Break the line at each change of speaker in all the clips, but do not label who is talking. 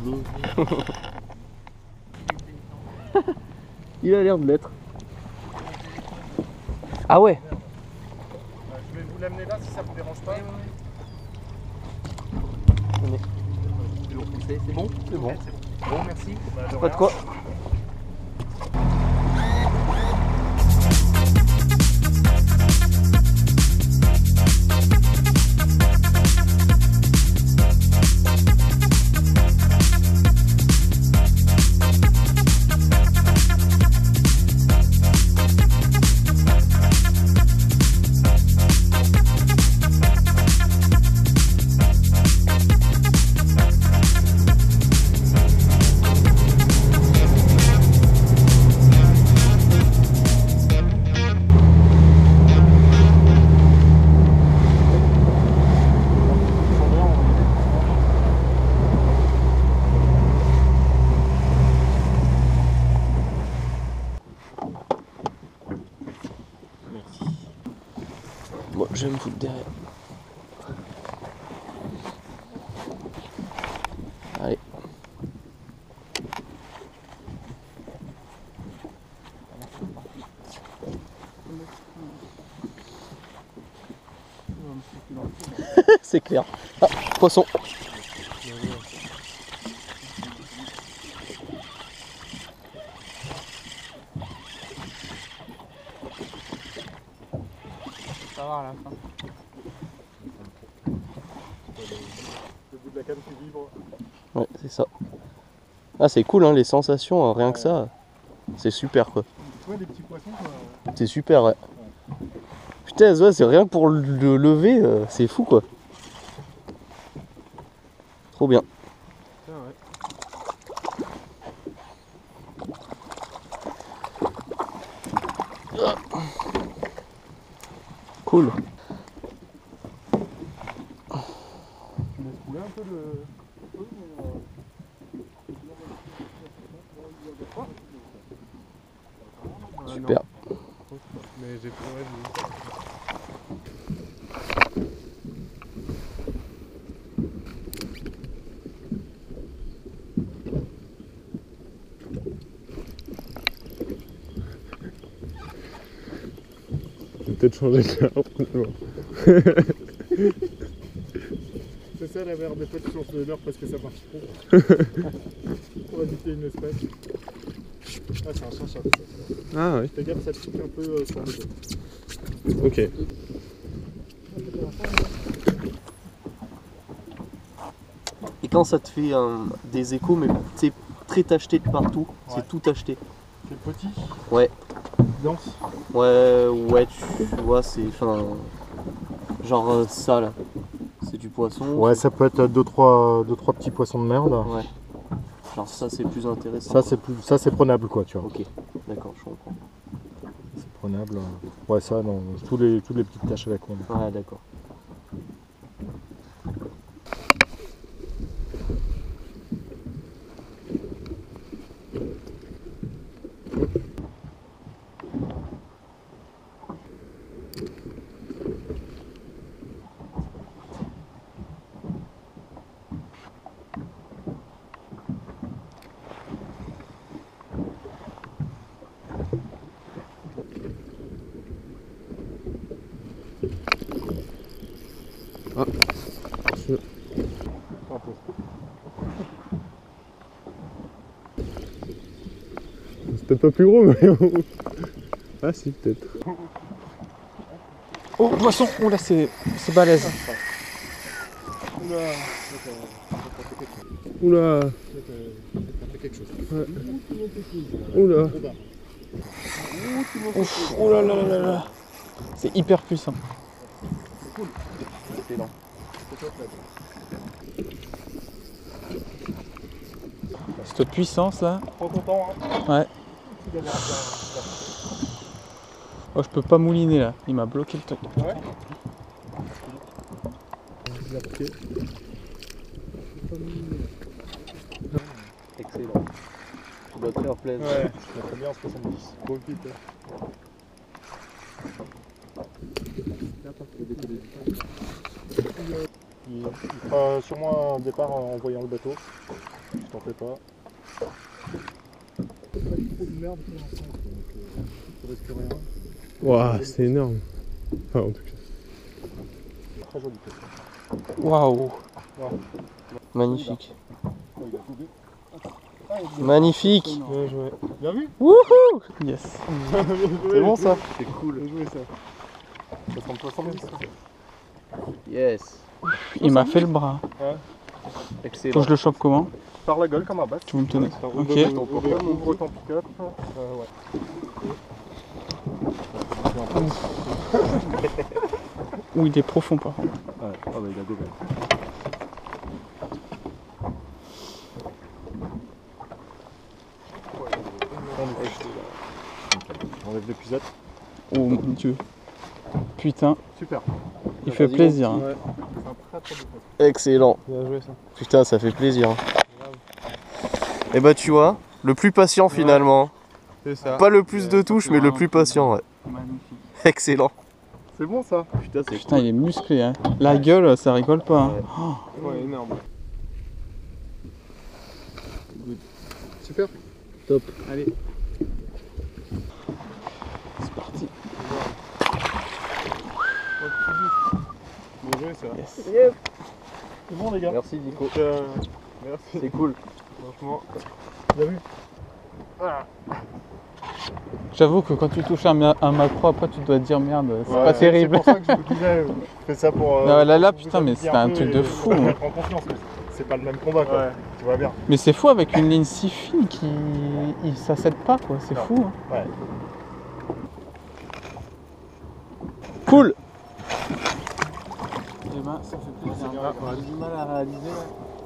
Il a l'air de l'être. Ah ouais
Je vais vous l'amener là si ça vous dérange pas.
C'est bon
C'est bon. Bon, merci.
Pas de quoi je me foutre derrière. Allez. C'est clair. Ah, poisson.
Ça va à la fin.
Le bout de la canne qui vibre.
Ouais, c'est ça. Ah, c'est cool, hein, les sensations, hein, rien que ça. C'est super, quoi.
Tu vois les petits poissons quoi.
C'est super, ouais. Putain, ouais, c'est rien pour le lever, euh, c'est fou, quoi. Trop bien.
Putain, ouais.
Cool.
Tu laisses couler un peu le.
Super.
Mais j'ai peut-être changé de la merde des tu changes de l'heure parce que ça marche trop. Pour éviter une espèce. Ah c'est un chat-chat.
Ah oui.
Fais gaffe ça te pique un peu euh, sur le dos.
Ok.
Et quand ça te fait euh, des échos, mais c'est très tacheté de partout,
Ouais.
c'est tout tacheté.
C'est petit
Ouais.
Dense
Ouais, ouais, tu vois, c'est. Enfin. Genre euh, ça là. Du poisson.
Ouais ça peut être 2-3 deux, trois, deux, trois petits poissons de merde.
Ouais. Genre ça, c'est plus intéressant.
Ça c'est plus ça c'est prenable quoi tu vois.
Ok, d'accord, je comprends.
C'est prenable. Ouais ça non. Tous les, toutes les petites taches avec moi.
Ouais, d'accord.
C'est peut-être pas plus gros mais. ah si peut-être.
Oh, poisson Oh là, c'est c'est balèze.
Oula
quelque chose.
Oula
Ouf, oh là là là là là. C'est hyper puissant. Cette puissance là.
Trop content hein
Ouais. Oh, je peux pas mouliner là. Il m'a bloqué le truc.
Excellent. Tu dois te faire plaisir.
Ouais, je mettrais bien en 70. Bon vite. Il, il fera sûrement un départ en voyant le bateau. Je t'en fais pas. Trop de merde pour l'instant, donc il reste rien.
Waouh, c'est énorme. Enfin, en tout cas.
Très joli.
Waouh.
Magnifique.
Il a. Ah,
Magnifique.
Bien joué. Bien vu
Wouhou Yes.
C'est bon ça
C'est cool. Bien joué ça. Ça semble 70.
Yes.
Il m'a fait le bras. Faut
Excellent.
je le chope comment
Par la gueule comme un basse.
Tu veux me tenir
Ouvre
Ok.
ouvre- ouvre ton pick-up. Euh, ouais.
Ouh, il est profond par contre.
Ouais. Ah bah il a. On enlève l'épuisette.
Oh mon dieu. Putain,
Super.
il fait plaisir. hein.
Ouais.
Excellent.
Bien joué ça.
Putain, ça fait plaisir. Et bah tu vois, le plus patient finalement.
C'est ça.
Pas le plus de touches, mais le plus patient, ouais.
Magnifique.
Excellent.
C'est bon ça
Putain, c'est
Putain, il est musclé. Hein. La gueule, ça rigole pas. hein.
Ouais.
Ouais, énorme. Super.
Top.
Allez.
C'est parti.
Bien joué ça.
Yes.
C'est bon les gars.
Merci Nico.
Euh, merci.
C'est cool.
Franchement. Bien vu
J'avoue que quand tu touches un, ma- un macro, après tu dois te dire merde, c'est
Ouais,
pas terrible.
C'est pour ça que je vous disais, euh, je fais ça pour. euh,
Non, là, là, putain, mais c'était un truc de fou, hein.
confiance, c'est pas le même combat quoi. Tu vois bien.
Mais c'est fou avec une ligne si fine qui. il- ça cède pas quoi, c'est fou. hein.
Ouais.
Cool.
Ça fait plaisir.
bien, ouais.
J'ai du mal à réaliser.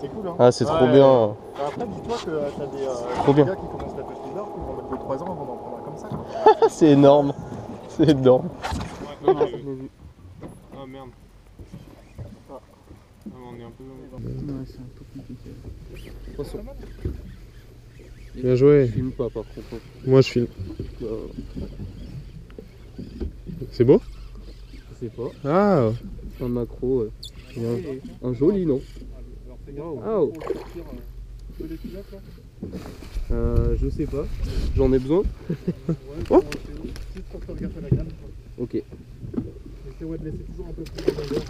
C'est cool hein.
Ah, c'est trop
Ouais.
bien.
Après, dis-toi que t'as des, euh,
Trop
des
bien.
gars qui commencent la pêche bizarre qui vont mettre 2-3 ans avant d'en prendre un comme ça. quoi.
C'est énorme. C'est énorme.
Ah merde. Ah, on est un peu.
c'est un peu compliqué.
Bien joué.
filme pas par contre.
Moi, je filme.
Euh,
C'est beau?
Je sais pas.
Ah
Un macro. Et un, un joli non
Alors, fais gaffe,
Waouh.
faut sortir euh.
Euh, je sais pas. J'en ai besoin.
Ouais,
Oh.
Ok.
Essaye ouais, de laisser toujours un peu plus de longueur.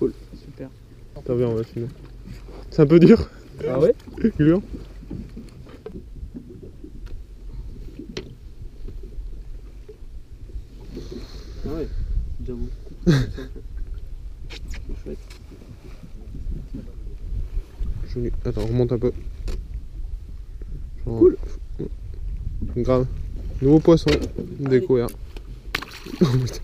euh.
Super.
Attends, viens, on va filmer. C'est un peu dur,
Ah ouais
gluant.
Ah ouais. J'avoue. Chouette.
Joli. Attends, on remonte un peu. Genre-
Cool.
Grave. Nouveau poisson découvert. Oh, putain.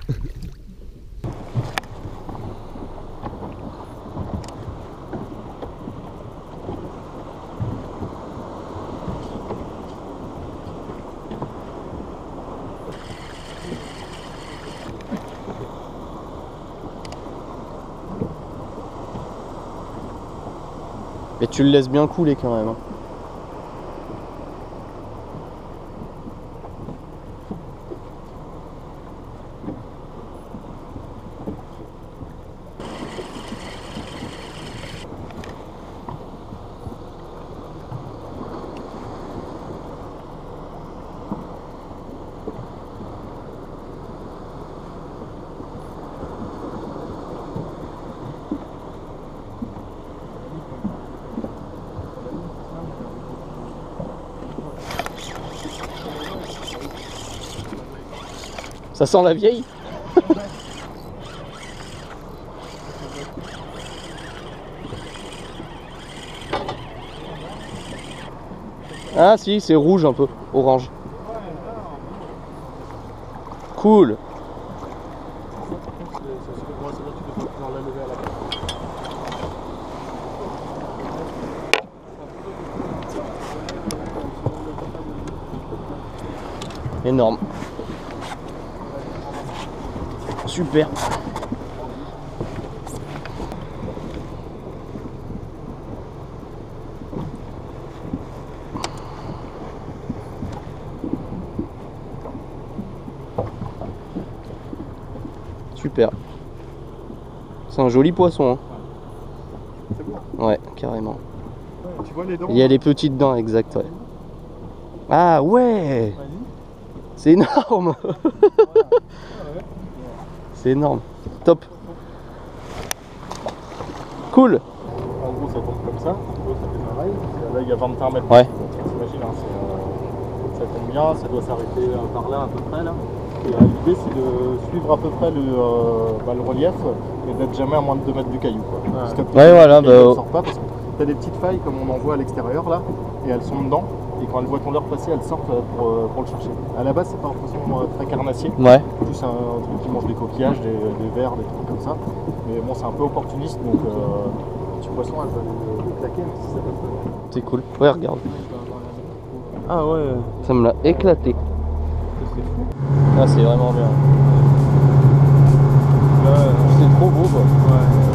Et tu le laisses bien couler quand même. hein. Ça sent la vieille Ah si, c'est rouge un peu, orange. Cool. Énorme super. Super. C'est un joli poisson. Hein. Ouais, carrément. Il y a les petites dents, exact. Ah ouais C'est énorme c'est énorme. Top. Cool
En gros, ça tombe comme ça. Là, il y a 21 mètres.
Ouais.
T'imagines, hein, c'est, euh, ça tombe bien, ça doit s'arrêter euh, par là à peu près là. Et euh, l'idée c'est de suivre à peu près le, euh, bah, le relief et d'être jamais à moins de 2 mètres du caillou. Quoi. Parce que
Ouais, voilà, bah,
elle sort pas parce que t'as des petites failles comme on en voit à l'extérieur là, et elles sont dedans. Et quand elles voient ton leurre passer, elles sortent euh, pour, euh, pour le chercher. À la base, c'est pas un poisson euh, très carnassier.
Ouais.
Plus un, un truc qui mange des coquillages, des, des vers, des trucs comme ça. Mais bon, c'est un peu opportuniste, donc euh, le petit poisson, elle va le, le claquer, mais si ça passe pas.
C'est cool. Ouais, regarde.
Ah ouais,
Ça me l'a éclaté.
c'est fou.
Ah, c'est vraiment bien.
Là,
C'est trop beau, quoi.
ouais.